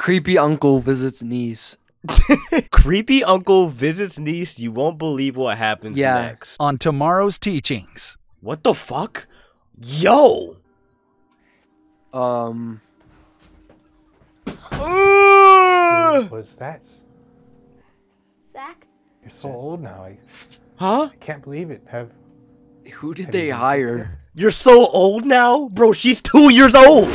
Creepy uncle visits niece. Creepy uncle visits niece. You won't believe what happens Yeah. next. On tomorrow's teachings. What the fuck? Yo! Um, Uh, What's that? Zach? You're so old now. I huh? I can't believe it. Have who did Have they hire? You're so old now? Bro, she's two years old!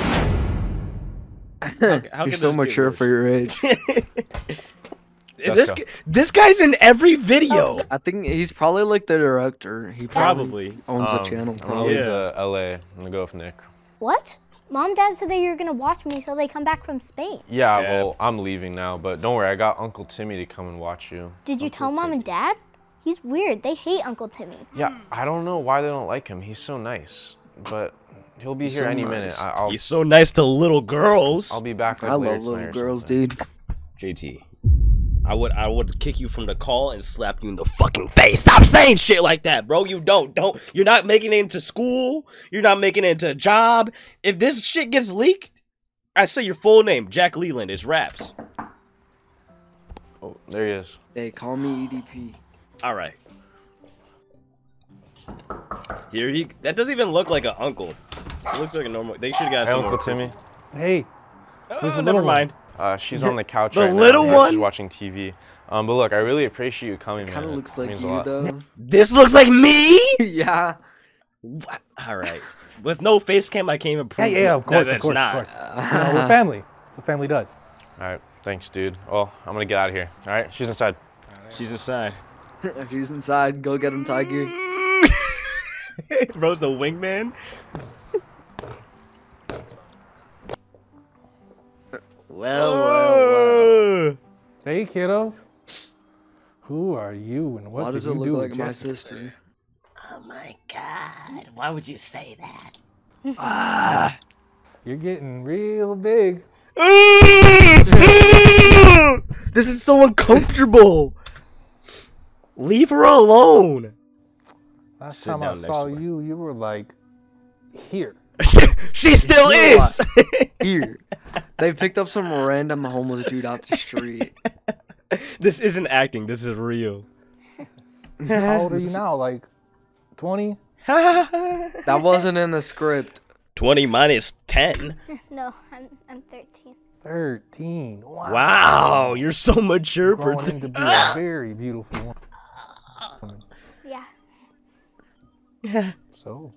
how You're so mature for your age. this, Jessica. this guy's in every video! I think he's probably like the director. He probably, Probably. owns Um, the channel. Probably. leave Yeah. to LA. I'm gonna go with Nick. What? Mom Dad said that you're gonna watch me until they come back from Spain. Yeah, Yeah. well, I'm leaving now, but don't worry, I got Uncle Timmy to come and watch you. Did you Uncle tell Mom Timmy. and Dad? He's weird. They hate Uncle Timmy. Yeah, I don't know why they don't like him. He's so nice, but he'll be He's here so any nice. minute. I, I'll He's so nice to little girls. I'll be back like I later love little girls, dude. JT. I would I would kick you from the call and slap you in the fucking face. Stop saying shit like that, bro. You don't. Don't. You're not making it into school. You're not making it into a job. If this shit gets leaked, I say your full name, Jack Leland. It's raps. Oh, there he is. They call me EDP. All right. Here he. That doesn't even look like an uncle. It looks like a normal. They should have got Hey, some Uncle more- Timmy. hey, Oh, Who's the never little one? mind. Uh, she's on the couch The right now. little Yeah, one? She's watching TV. Um, but look, I really appreciate you coming, Kind man. of looks like you though. This looks like me. yeah. What? All right. With no face cam, I can't even yeah, prove yeah, that of course, of course, not. of course. You know, we're family. So family does. All right, thanks, dude. Well, I'm gonna get out of here. All right, she's inside. She's inside. if he's inside, go get him, Tiger. Bro's the wingman. Well, well, well. Hey, kiddo. Who are you and what Why did does it you look do like my Jessica? sister? Oh my god. Why would you say that? ah. You're getting real big. this is so uncomfortable. Leave her alone. Last Sit time I saw you, you were like here. she still You know is. Here. They picked up some random homeless dude out the street. this isn't acting. This is real. How old are you now? Like 20? That wasn't in the script. 20 minus 10. No, I'm I'm 13. 13. Wow. Wow, you're so mature for Growing into be a very beautiful woman. Yeah. So,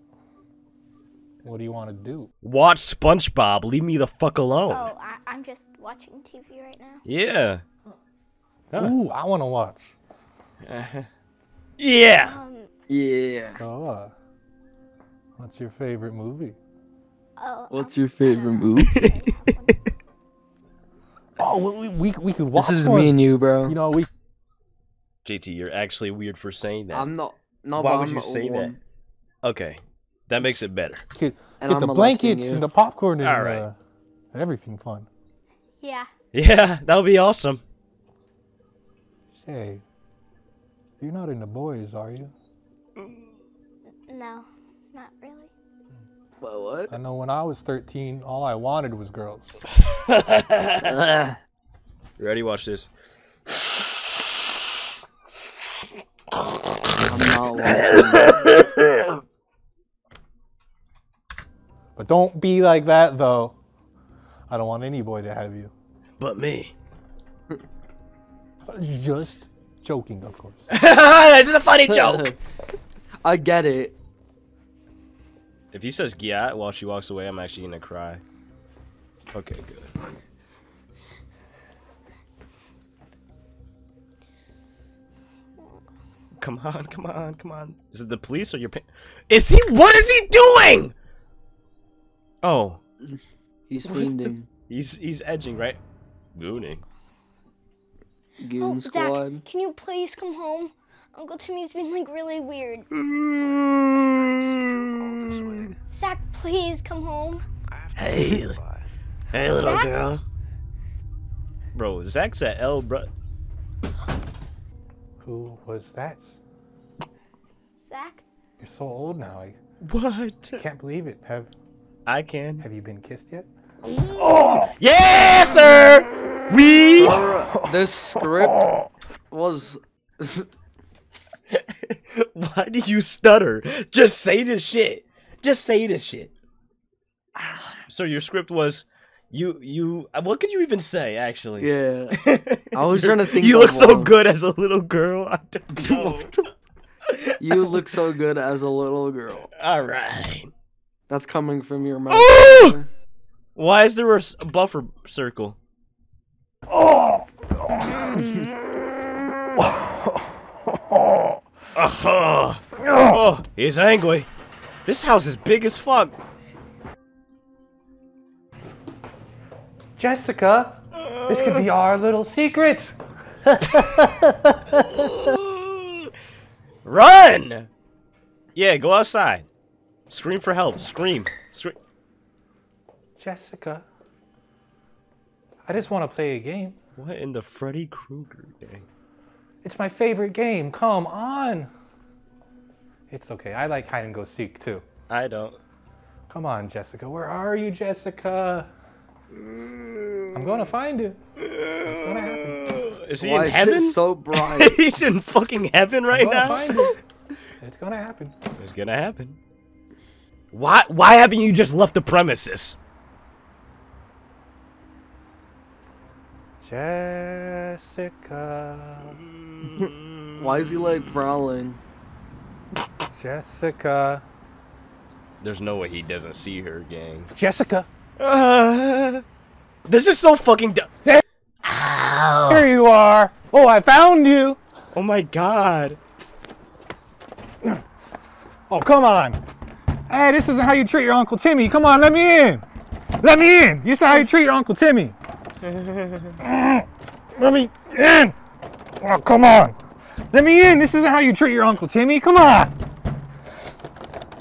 what do you want to do? Watch SpongeBob. Leave me the fuck alone. Oh, I, I'm just watching TV right now. Yeah. Huh. Ooh, I want to watch. Yeah. Um. Yeah. So, uh, what's your favorite movie? Oh. What's your favorite movie? Oh, well, we, we, we could watch this is one. me and you, bro. You know, we JT, you're actually weird for saying that. I'm not. No, Why would I'm you say old that? Okay. That makes it better. could And get I'm the blankets you. and the popcorn and All right. uh, everything fun. Yeah. Yeah, that would be awesome. Say, you're not into boys, are you? No, not really. What? What? I know when I was 13, all I wanted was girls. Ugh. Ready? Watch this. I'm not watching. But don't be like that, though. I don't want any boy to have you. But me. Just joking, of course. this is a funny joke. I get it. if he says "giat" while she walks away, I'm actually gonna cry. Okay, good. Come on, come on, come on. Is it the police or your pa- Is he what is he doing? Oh, He's fiending. he's he's edging, right? Gooning. Goon Oh, Squad. Zach, can you please come home? Uncle Timmy's been like really weird. Zach, please come home. Hey, hey, little Zach? girl. Bro, Zach's at L, bro. Who was that? Zach? You're so old now. I What? can't believe it. Have I can. Have you been kissed yet? Oh! Yes, sir. We. Sir, this script was. Why do you stutter? Just say this shit. Just say this shit. So your script was, you you. uh, What could you even say? Actually, Yeah. I was trying to think You look so one. good as a little girl. I don't know. You look so good as a little girl. All right. That's coming from your mouth. Ooh! Why is there a buffer circle? Oh. oh, he's angry. This house is big as fuck. Jessica, this could be our little secrets. Run! Yeah, go outside. Scream for help. Scream. Scream. Jessica, I just want to play a game. What in the Freddy Krueger game? It's my favorite game. Come on. It's okay. I like hide and go seek too. I don't. Come on, Jessica. Where are you, Jessica? I'm going to find you. It's going to happen. Is he Why in is heaven? it so bright? He's in fucking heaven right I'm now. find you. It's going to happen. It's gonna happen. Why? Why haven't you just left the premises? Jessica. Why is he like prowling? Jessica. There's no way he doesn't see her, gang. Jessica. Uh, this is so fucking dumb. Here you are. Oh, I found you. Oh my god. Oh, come on. Hey, this isn't how you treat your Uncle Timmy. Come on, let me in. Let me in. This is how you treat your Uncle Timmy. let me in. Oh, come on. Let me in. This isn't how you treat your Uncle Timmy. Come on.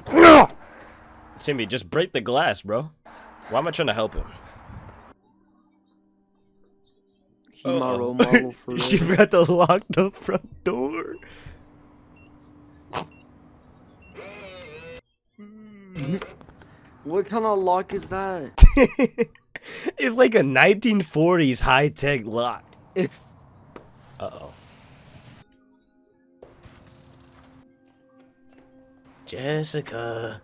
Ugh. Timmy, just break the glass, bro. Why am I trying to help him? He Uh-oh. role model for she forgot to lock the front door. What kind of lock is that? it's like a 1940s high tech lock. Uh oh. Jessica.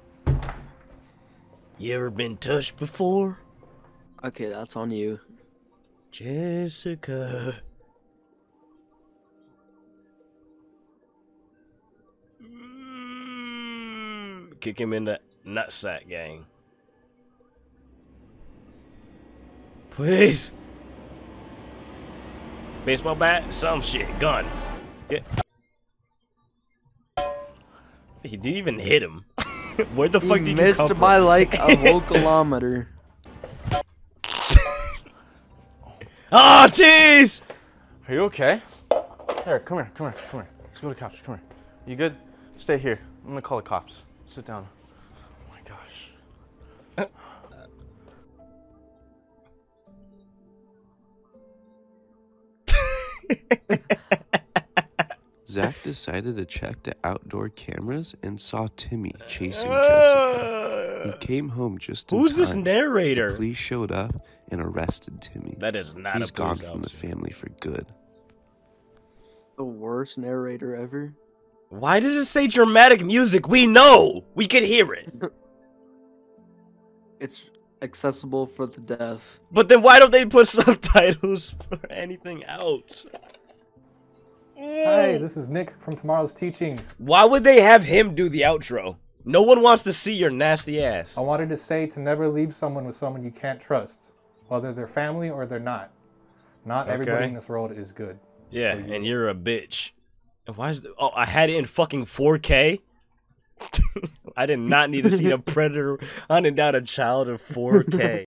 You ever been touched before? Okay, that's on you. Jessica. Kick him in the nutsack, gang. Please. Baseball bat, some shit, gun. Get. He didn't even hit him. Where the fuck He did you missed come by from? like a whole kilometer. Oh, jeez! Are you okay? Here, come here, come here, come here. Let's go to the couch. Come here. You good? Stay here. I'm gonna call the cops. Sit down. My gosh. Zach decided to check the outdoor cameras and saw Timmy chasing Jessica. He Uh, came home just in Who's time. this narrator? Police showed up and arrested Timmy. That is not He's a gone police from the family for good. The worst narrator ever. Why does it say dramatic music? We know! We could hear it. It's accessible for the deaf. But then why don't they put subtitles for anything else? Hi, this is Nick from Tomorrow's Teachings. Why would they have him do the outro? No one wants to see your nasty ass. I wanted to say to never leave someone with someone you can't trust, whether they're family or they're not. Not everybody in this world is good. Yeah, So you- and you're a bitch. And why is the, oh I had it in fucking 4K? I did not need to see the predator hunting down a child in 4K.